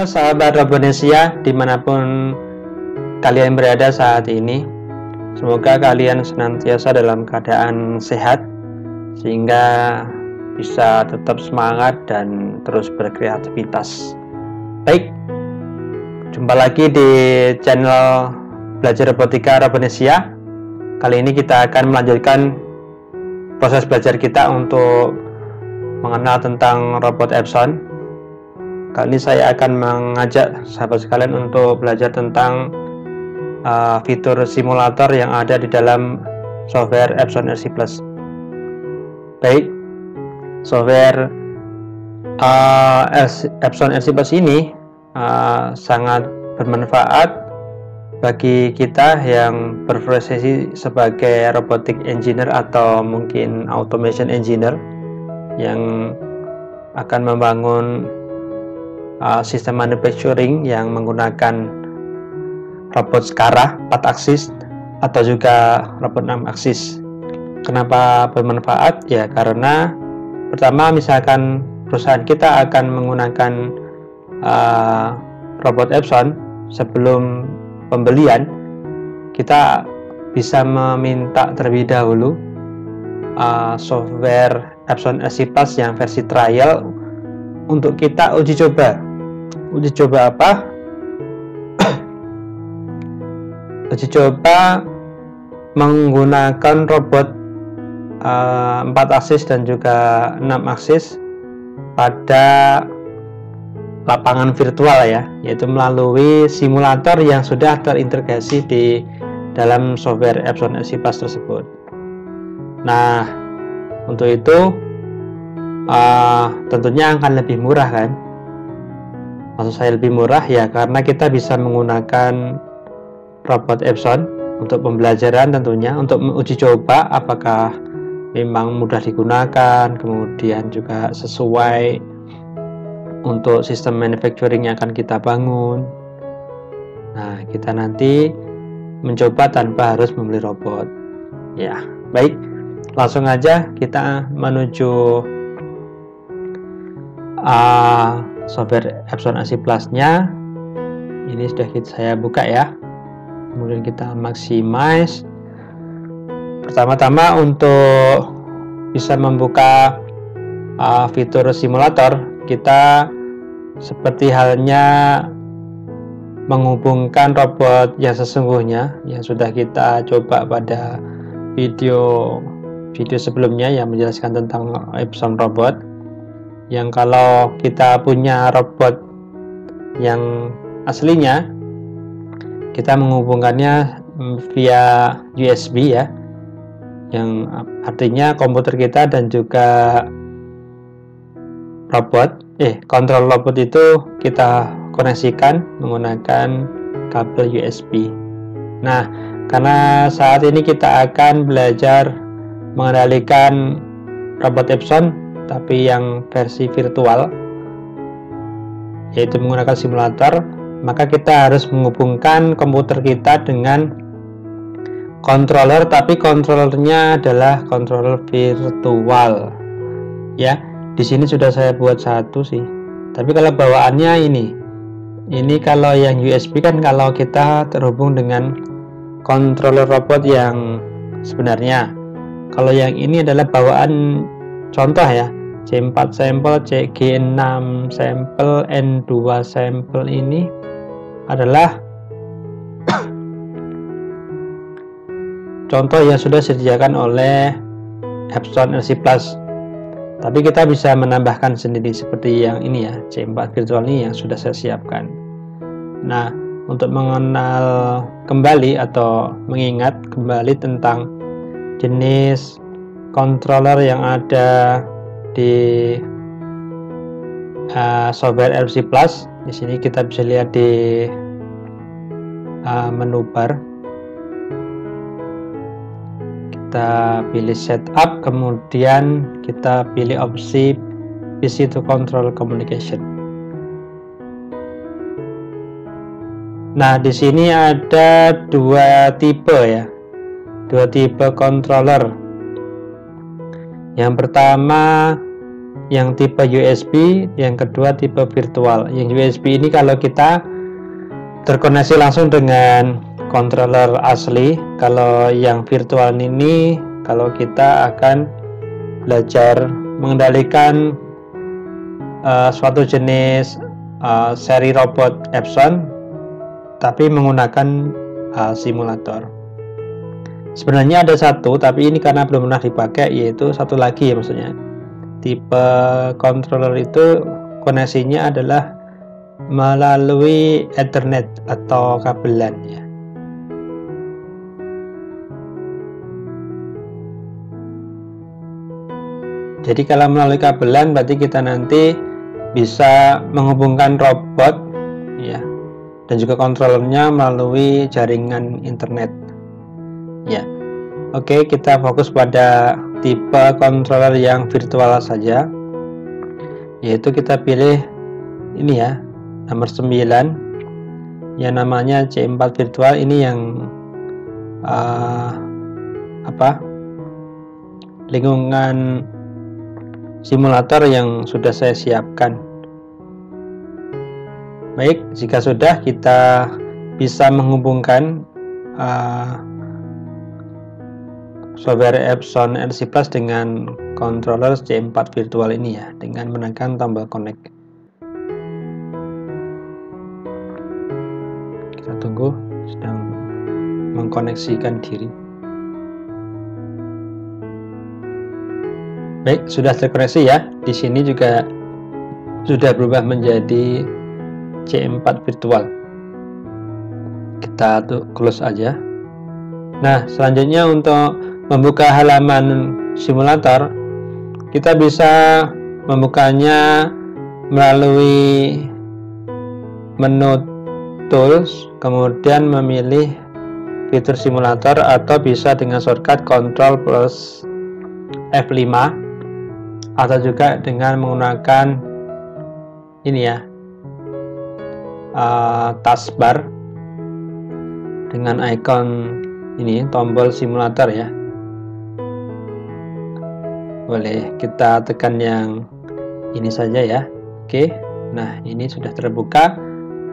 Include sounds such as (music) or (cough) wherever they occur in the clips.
Halo sahabat Robonesia di mana pun kalian berada saat ini Semoga kalian senantiasa dalam keadaan sehat Sehingga bisa tetap semangat dan terus berkreativitas. Baik, jumpa lagi di channel Belajar Robotika Robonesia. Kali ini kita akan melanjutkan proses belajar kita untuk mengenal tentang robot Epson Kali ini saya akan mengajak sahabat sekalian untuk belajar tentang uh, fitur simulator yang ada di dalam software Epson RC Plus. Baik, software uh, Epson RC Plus ini uh, sangat bermanfaat bagi kita yang berprofesi sebagai robotic engineer atau mungkin automation engineer yang akan membangun uh, sistem manufacturing yang menggunakan robot Skara 4 aksis atau juga robot 6 aksis. Kenapa bermanfaat? Ya karena pertama misalkan perusahaan kita akan menggunakan uh, robot Epson sebelum pembelian, kita bisa meminta terlebih dahulu uh, software Epson SC Plus yang versi trial untuk kita uji coba uji coba apa? (coughs) Uji coba menggunakan robot uh, eh, 4 aksis dan juga 6 aksis pada lapangan virtual ya yaitu melalui simulator yang sudah terintegrasi di dalam software Epson SC Plus tersebut. Nah untuk itu uh, tentunya akan lebih murah kan maksud saya lebih murah ya karena kita bisa menggunakan robot Epson untuk pembelajaran tentunya untuk uji coba apakah memang mudah digunakan kemudian juga sesuai untuk sistem manufacturing yang akan kita bangun. Nah kita nanti mencoba tanpa harus membeli robot. Ya baik. Langsung aja kita menuju uh, software Epson AC Plus nya ini sudah kita, saya buka ya. Kemudian kita maximize. Pertama-tama untuk bisa membuka uh, fitur simulator kita seperti halnya menghubungkan robot yang sesungguhnya yang sudah kita coba pada video video sebelumnya yang menjelaskan tentang Epson robot yang kalau kita punya robot yang aslinya kita menghubungkannya via USB ya. Yang artinya komputer kita dan juga robot eh kontrol robot itu kita koneksikan menggunakan kabel USB nah karena saat ini kita akan belajar mengendalikan robot Epson tapi yang versi virtual yaitu menggunakan simulator maka kita harus menghubungkan komputer kita dengan controller tapi controllernya adalah controller virtual. Ya di sini sudah saya buat satu sih. Tapi kalau bawaannya ini ini kalau yang USB kan kalau kita terhubung dengan controller robot yang sebenarnya. Kalau yang ini adalah bawaan contoh ya C4 sampel, CG6 sampel, N2 sampel ini adalah (coughs) contoh yang sudah disediakan oleh Epson LC Plus. Tapi kita bisa menambahkan sendiri seperti yang ini ya C4 virtual ini yang sudah saya siapkan. Nah untuk mengenal kembali atau mengingat kembali tentang jenis controller yang ada di uh, software RC Plus. Di sini kita bisa lihat di uh, menu bar. Kita pilih setup, kemudian kita pilih opsi PC to control communication. Nah, di sini ada dua tipe ya. Dua tipe controller yang pertama yang tipe USB, yang kedua tipe virtual. Yang USB ini kalau kita terkoneksi langsung dengan controller asli, kalau yang virtual ini kalau kita akan belajar mengendalikan uh, suatu jenis uh, seri robot Epson tapi menggunakan uh, simulator. Sebenarnya ada satu, tapi ini karena belum pernah dipakai, yaitu satu lagi ya maksudnya tipe controller itu koneksinya adalah melalui Ethernet atau kabelan ya. Jadi kalau melalui kabelan berarti kita nanti bisa menghubungkan robot ya dan juga kontrolernya melalui jaringan internet. Ya. Oke, kita fokus pada tipe controller yang virtual saja. Yaitu kita pilih ini ya nomor 9 yang namanya C4 virtual ini yang uh, apa? Lingkungan simulator yang sudah saya siapkan. Baik jika sudah kita bisa menghubungkan uh, software Epson RC Plus dengan controller C4 virtual ini ya dengan menekan tombol connect. Kita tunggu sedang mengkoneksikan diri. Baik sudah terkoneksi ya. Di sini juga sudah berubah menjadi C4 virtual. Kita tuh close aja. Nah selanjutnya untuk membuka halaman simulator, kita bisa membukanya melalui menu tools, kemudian memilih fitur simulator atau bisa dengan shortcut Ctrl plus F5 atau juga dengan menggunakan ini ya uh, taskbar dengan icon ini tombol simulator ya boleh kita tekan yang ini saja ya. Oke. Nah ini sudah terbuka.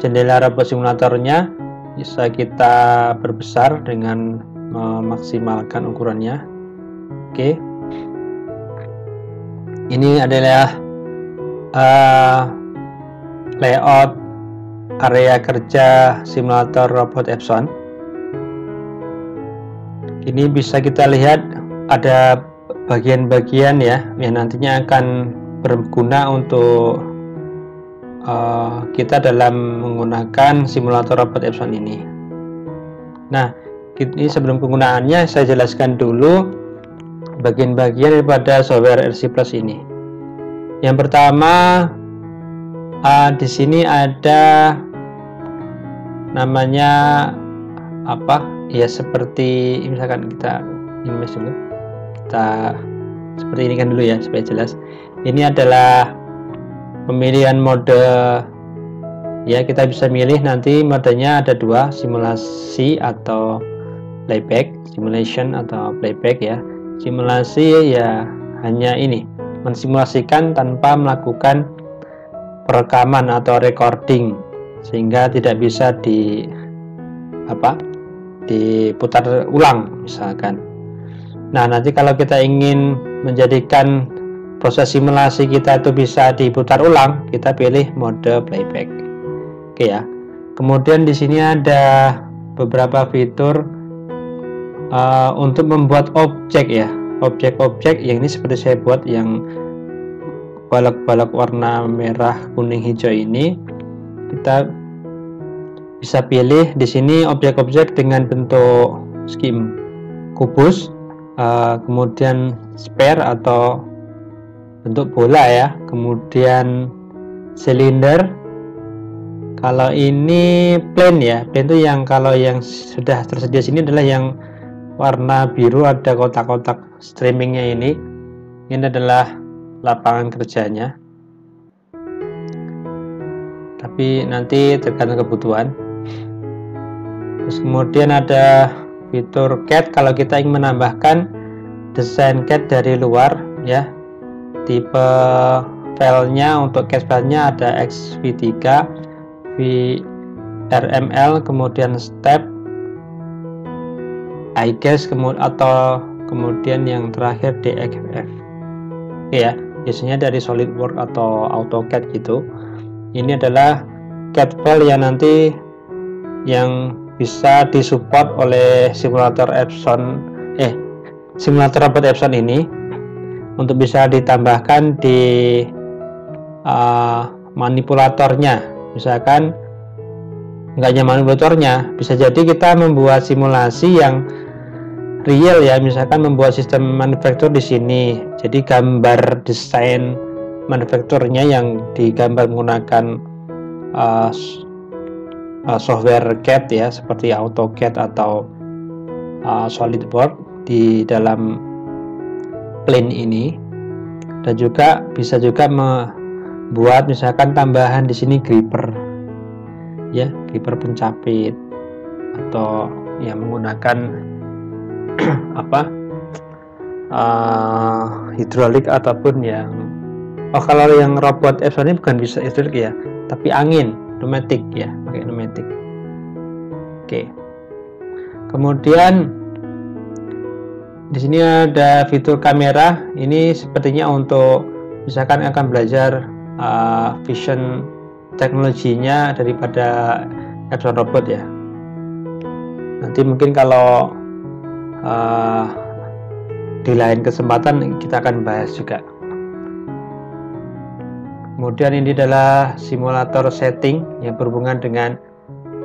Jendela robot simulatornya bisa kita perbesar dengan memaksimalkan ukurannya. Oke. Ini adalah uh, layout area kerja simulator robot Epson. Ini bisa kita lihat ada bagian-bagian ya yang nantinya akan berguna untuk uh, kita dalam menggunakan simulator robot Epson ini. Nah, ini sebelum penggunaannya saya jelaskan dulu bagian-bagian daripada software RC Plus ini. Yang pertama uh, di sini ada namanya apa? Ya seperti misalkan kita ini dulu kita seperti ini kan dulu ya supaya jelas. Ini adalah pemilihan mode. Ya kita bisa milih nanti modenya ada dua simulasi atau playback simulation atau playback ya. Simulasi ya hanya ini mensimulasikan tanpa melakukan perekaman atau recording sehingga tidak bisa di apa diputar ulang misalkan Nah, nanti kalau kita ingin menjadikan proses simulasi kita itu bisa diputar ulang, kita pilih mode playback. Oke ya. Kemudian di sini ada beberapa fitur uh, untuk membuat objek ya. Objek-objek yang ini seperti saya buat yang balak-balak warna merah, kuning, hijau ini kita bisa pilih di sini objek-objek dengan bentuk skim kubus uh, kemudian spare atau bentuk bola ya. Kemudian silinder. Kalau ini plain ya. Plain itu yang kalau yang sudah tersedia sini adalah yang warna biru ada kotak-kotak streamingnya ini. Ini adalah lapangan kerjanya. Tapi nanti tergantung kebutuhan. Terus kemudian ada fitur CAD kalau kita ingin menambahkan desain CAD dari luar ya tipe filenya untuk cache filenya ada XV3 VRML kemudian step iGuess kemudian atau kemudian yang terakhir DXF oke ya biasanya dari SolidWorks atau AutoCAD gitu. Ini adalah CAD file yang nanti yang bisa disupport oleh simulator Epson eh simulator robot Epson ini untuk bisa ditambahkan di uh, manipulatornya. Misalkan nggak hanya manipulatornya bisa jadi kita membuat simulasi yang real ya. Misalkan membuat sistem manufaktur di sini. Jadi gambar desain manufakturnya yang digambar menggunakan uh, uh, software CAD ya seperti AutoCAD atau uh, SolidWorks di dalam plane ini. Dan juga bisa juga membuat misalkan tambahan di sini gripper ya gripper pencapit atau yang menggunakan (clears throat) apa uh, hidrolik ataupun yang oh kalau yang robot Epson ini bukan bisa hidrolik ya tapi angin pneumatik ya pakai pneumatik oke. Kemudian di sini ada fitur kamera. Ini sepertinya untuk misalkan akan belajar uh, vision teknologinya daripada Epson Robot ya. Nanti mungkin kalau uh, di lain kesempatan kita akan bahas juga kemudian ini adalah simulator setting yang berhubungan dengan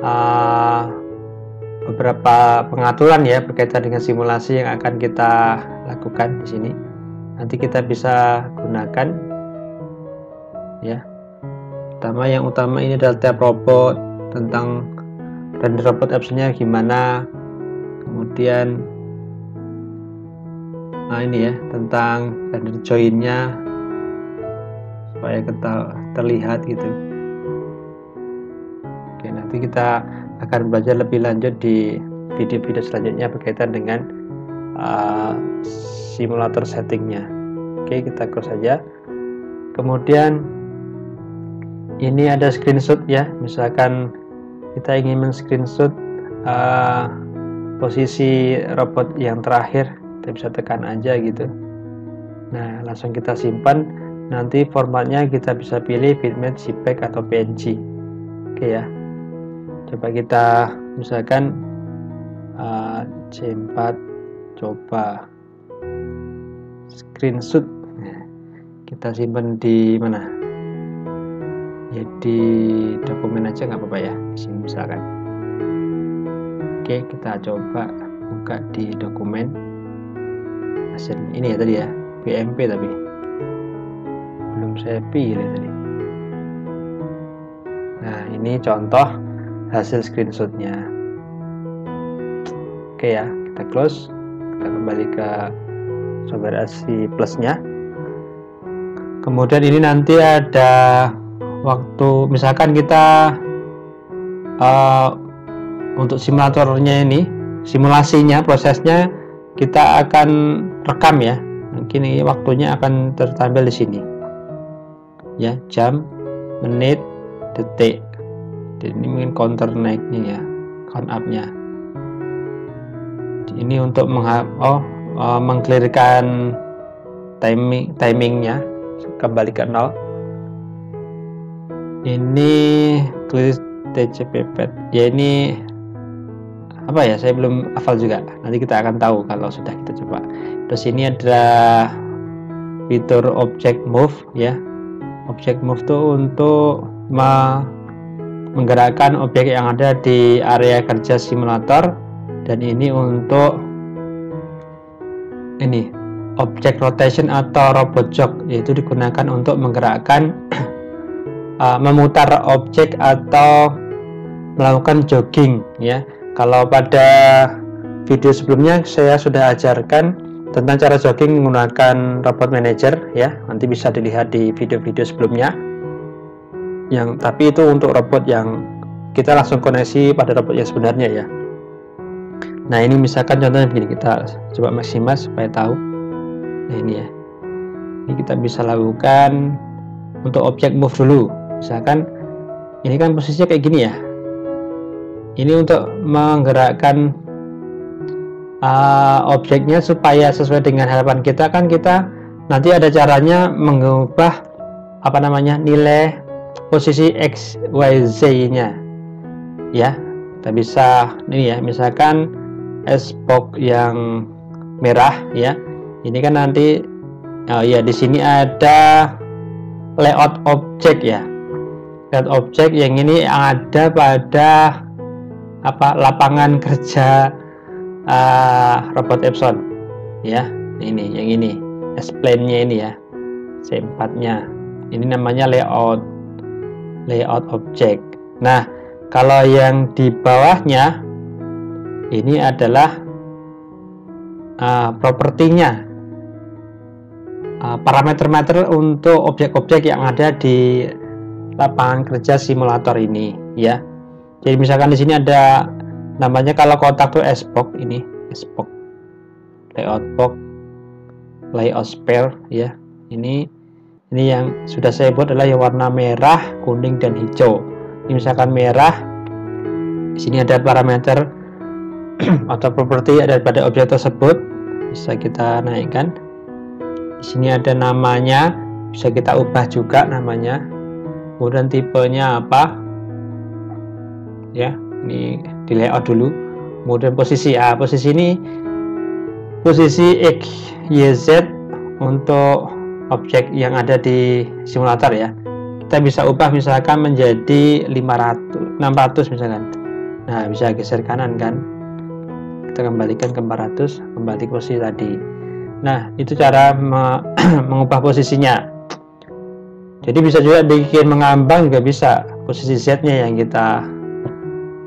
uh, beberapa pengaturan ya berkaitan dengan simulasi yang akan kita lakukan di sini. Nanti kita bisa gunakan ya. Pertama yang utama ini adalah tab robot tentang render robot optionnya gimana. Kemudian nah ini ya tentang render joinnya supaya kita terlihat gitu. Oke, nanti kita akan belajar lebih lanjut di video-video selanjutnya berkaitan dengan uh, simulator settingnya. Oke kita close saja. Kemudian ini ada screenshot ya. Misalkan kita ingin men-screenshot uh, posisi robot yang terakhir kita bisa tekan aja gitu. Nah langsung kita simpan nanti formatnya kita bisa pilih bitmap JPEG atau PNG oke ya. Coba kita misalkan uh, C4 coba. Screenshot. Kita simpan di mana? Ya di dokumen aja nggak apa-apa ya sini misalkan. Oke kita coba buka di dokumen. Hasil ini ya tadi ya BMP tapi belum saya pilih tadi. Nah ini contoh hasil screenshotnya. Oke ya kita close. Kita kembali ke software AC plusnya. Kemudian ini nanti ada waktu misalkan kita uh, untuk simulatornya ini simulasinya prosesnya kita akan rekam ya. Mungkin ini waktunya akan tertampil di sini ya jam menit detik. Ini mungkin counter naiknya ya count upnya. Ini untuk mengha oh uh, mengclearkan timing timingnya kembali ke nol. Ini clear TCP pad ya ini apa ya saya belum hafal juga. Nanti kita akan tahu kalau sudah kita coba. Terus ini ada fitur object move ya object move tuh untuk menggerakkan objek yang ada di area kerja simulator. Dan ini untuk ini objek rotation atau robot jog yaitu digunakan untuk menggerakkan (clears throat) uh, memutar objek atau melakukan jogging ya. Kalau pada video sebelumnya saya sudah ajarkan tentang cara jogging menggunakan robot manager ya. Nanti bisa dilihat di video-video sebelumnya. Yang tapi itu untuk robot yang kita langsung koneksi pada robot yang sebenarnya ya. Nah ini misalkan contohnya begini kita coba maksimal supaya tahu. Nah ini ya. Ini kita bisa lakukan untuk objek move dulu. Misalkan ini kan posisinya kayak gini ya. Ini untuk menggerakkan uh, objeknya supaya sesuai dengan harapan kita kan kita nanti ada caranya mengubah apa namanya nilai posisi x y z nya ya kita bisa ini ya misalkan s box yang merah ya. Ini kan nanti oh ya di sini ada layout objek ya. Layout objek yang ini ada pada apa lapangan kerja uh, robot Epson. Ya ini yang ini. S-plane-nya ini ya C4-nya ini namanya layout layout objek nah kalau yang di bawahnya ini adalah uh, propertinya. Uh, parameter-parameter untuk objek-objek yang ada di lapangan kerja simulator ini ya. Jadi misalkan di sini ada namanya kalau kotak tuh S-box ini S-box. Layout box layout spare ya. Ini ini yang sudah saya buat adalah yang warna merah kuning dan hijau. Ini misalkan merah di sini ada parameter (clears throat) atau properti daripada objek tersebut. Bisa kita naikkan. Di sini ada namanya bisa kita ubah juga namanya. Kemudian tipenya apa? Ya ini di layout dulu. Kemudian posisi A posisi ini posisi X Y Z untuk objek yang ada di simulator ya. Kita bisa ubah misalkan menjadi 500 600 misalkan. Nah bisa geser kanan kan. Kita kembalikan ke 400 kembali ke posisi tadi. Nah itu cara me (clears throat) mengubah posisinya. Jadi bisa juga bikin mengambang juga bisa posisi Z nya yang kita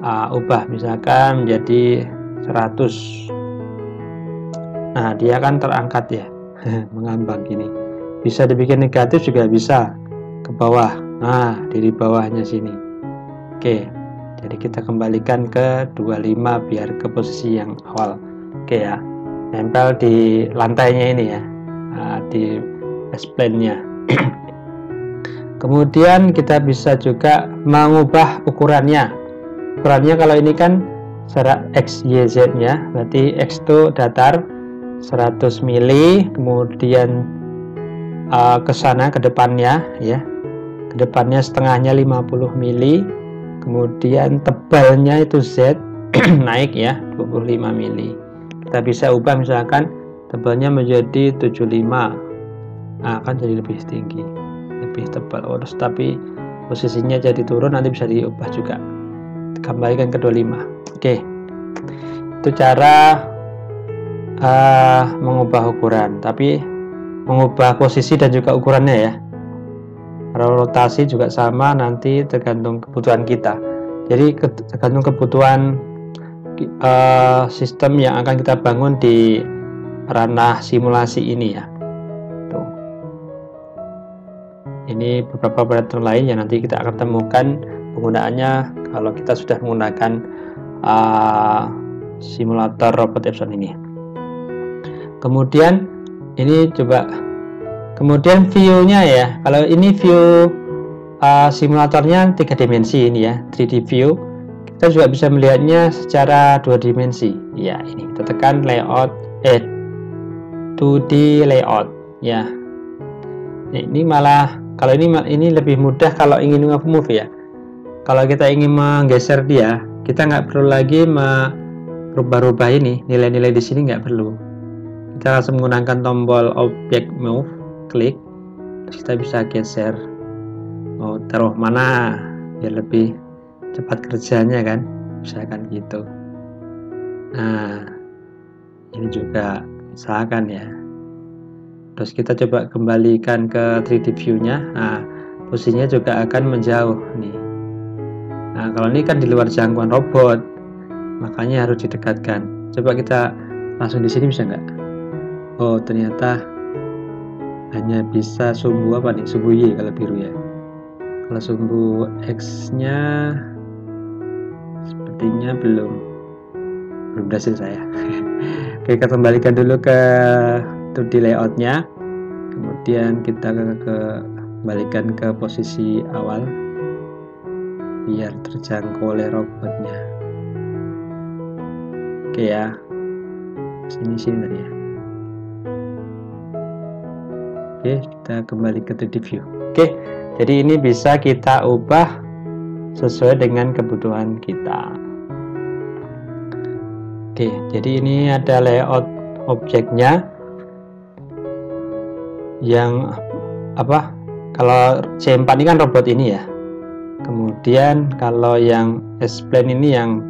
uh, ubah misalkan menjadi 100 nah dia kan terangkat ya (laughs) mengambang gini. Bisa dibikin negatif juga bisa ke bawah. Nah di bawahnya sini. Oke jadi kita kembalikan ke 25 biar ke posisi yang awal. Oke ya nempel di lantainya ini ya. Nah, di S-plane nya (clears throat) kemudian kita bisa juga mengubah ukurannya ukurannya kalau ini kan secara X, Y, Z nya berarti X itu datar 100 mili kemudian uh, ke sana ke depannya ya. Ke depannya setengahnya 50 mili kemudian tebalnya itu Z (clears throat) naik ya 25 mili. Kita bisa ubah misalkan tebalnya menjadi 75 nah, akan jadi lebih tinggi lebih tebal. Oh, tapi posisinya jadi turun nanti bisa diubah juga kembalikan ke 25 oke. Itu cara uh, mengubah ukuran. Tapi mengubah posisi dan juga ukurannya ya. Rotasi juga sama nanti tergantung kebutuhan kita. Jadi tergantung kebutuhan uh, sistem yang akan kita bangun di ranah simulasi ini ya. Ini beberapa parameter lain yang nanti kita akan temukan penggunaannya. Kalau kita sudah menggunakan uh, simulator robot Epson ini. Kemudian ini coba. Kemudian view-nya ya. Kalau ini view uh, simulatornya tiga dimensi ini ya 3D view. Kita juga bisa melihatnya secara dua dimensi. Ya ini. Kita tekan layout eh 2D layout. Ya. Ini malah kalau ini ini lebih mudah kalau ingin move ya kalau kita ingin menggeser dia kita nggak perlu lagi merubah-rubah ini. Nilai-nilai di sini nggak perlu. Kita langsung menggunakan tombol object move klik terus kita bisa geser. Mau taruh mana biar lebih cepat kerjanya kan? Misalkan gitu. Nah ini juga misalkan ya. Terus kita coba kembalikan ke 3D view nya nah posisinya juga akan menjauh nih nah kalau ini kan di luar jangkauan robot makanya harus didekatkan. Coba kita langsung di sini bisa nggak? Oh ternyata hanya bisa sumbu apa nih? Sumbu Y kalau biru ya. Kalau sumbu X nya sepertinya belum belum berhasil saya. (laughs) Oke kita kembalikan dulu ke 2D layoutnya. Kemudian kita ke, ke kembalikan ke posisi awal biar terjangkau oleh robotnya. Oke ya. Sini sini tadi ya. Oke kita kembali ke 3D view. Oke jadi ini bisa kita ubah sesuai dengan kebutuhan kita. Oke jadi ini ada layout objeknya yang apa? Kalau C4 ini kan robot ini ya kemudian kalau yang S-Plane ini yang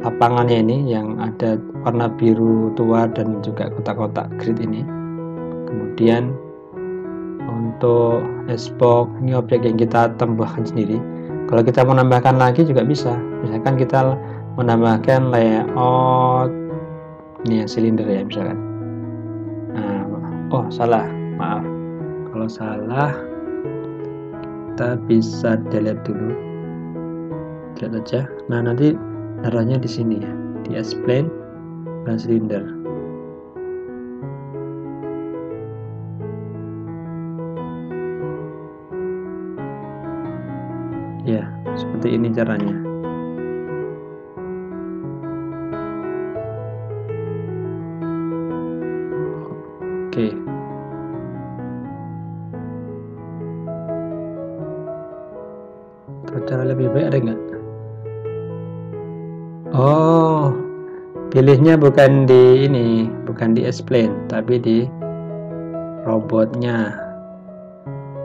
lapangannya ini yang ada warna biru tua dan juga kotak-kotak grid ini. Kemudian untuk S-Box ini objek yang kita tambahkan sendiri. Kalau kita menambahkan lagi juga bisa. Misalkan kita menambahkan layout ini yang silinder ya misalkan. Nah, oh salah. Maaf. Kalau salah kita bisa delete dulu. Lihat aja. Nah nanti naruhnya di sini ya. Di plane dan silinder ya seperti ini caranya pilihnya bukan di ini bukan di explain tapi di robotnya.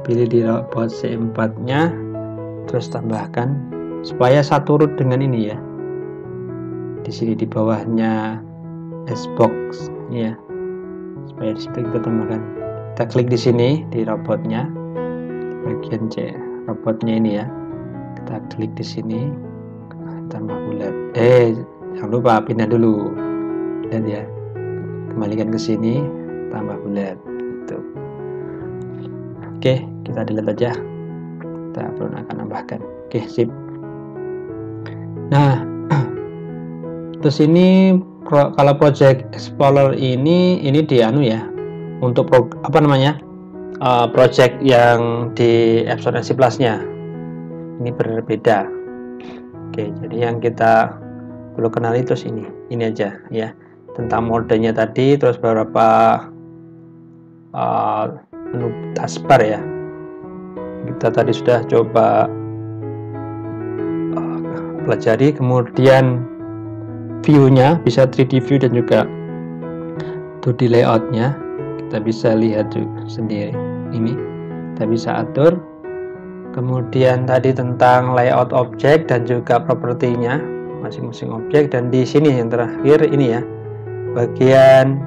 Pilih di robot C4 nya terus tambahkan supaya satu root dengan ini ya. Di sini di bawahnya Xbox ya supaya di situ kita tambahkan. Kita klik di sini di robotnya. Bagian C robotnya ini ya. Kita klik di sini tambah bulat. Eh jangan lupa pindah dulu dan ya kembalikan ke sini tambah bulat. Itu oke kita delete aja. Kita belum akan tambahkan oke sip. Nah (clears throat) terus ini kalau project explorer ini ini di anu ya untuk pro, apa namanya uh, project yang di Epson SC Plus nya ini berbeda. Oke jadi yang kita perlu kenali terus ini ini aja ya tentang modenya tadi terus beberapa uh, menu taskbar ya. Kita tadi sudah coba uh, pelajari kemudian view-nya bisa 3D view dan juga 2D layoutnya. Kita bisa lihat juga sendiri. Ini kita bisa atur. Kemudian tadi tentang layout objek dan juga propertinya masing-masing objek. Dan di sini yang terakhir ini ya bagian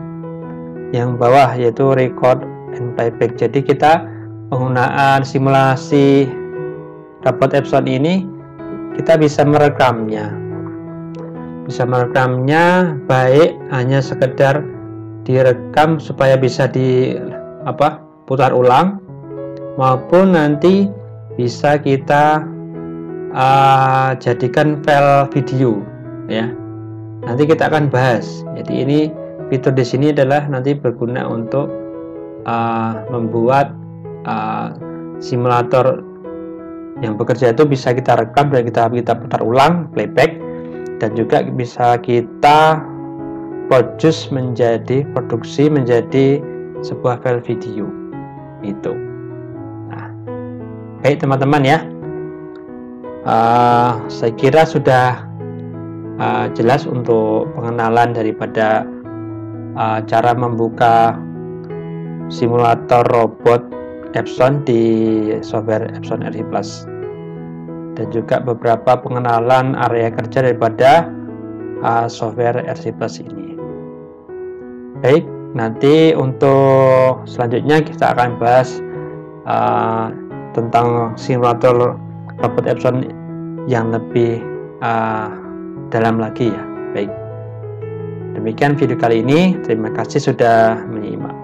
yang bawah yaitu record and playback. Jadi kita penggunaan simulasi rapot Epson ini kita bisa merekamnya. Bisa merekamnya baik hanya sekedar direkam supaya bisa di apa putar ulang maupun nanti bisa kita uh, jadikan file video ya nanti kita akan bahas. Jadi ini fitur di sini adalah nanti berguna untuk uh, membuat uh, simulator yang bekerja itu bisa kita rekam dan kita kita putar ulang playback dan juga bisa kita produce menjadi produksi menjadi sebuah file video. Itu. Baik teman-teman ya, uh, saya kira sudah uh, jelas untuk pengenalan daripada uh, cara membuka simulator robot Epson di software Epson RC Plus dan juga beberapa pengenalan area kerja daripada uh, software RC Plus ini. Baik, nanti untuk selanjutnya kita akan bahas uh, tentang simulator robot Epson yang lebih uh, dalam lagi ya. Baik. Demikian video kali ini. Terima kasih sudah menyimak.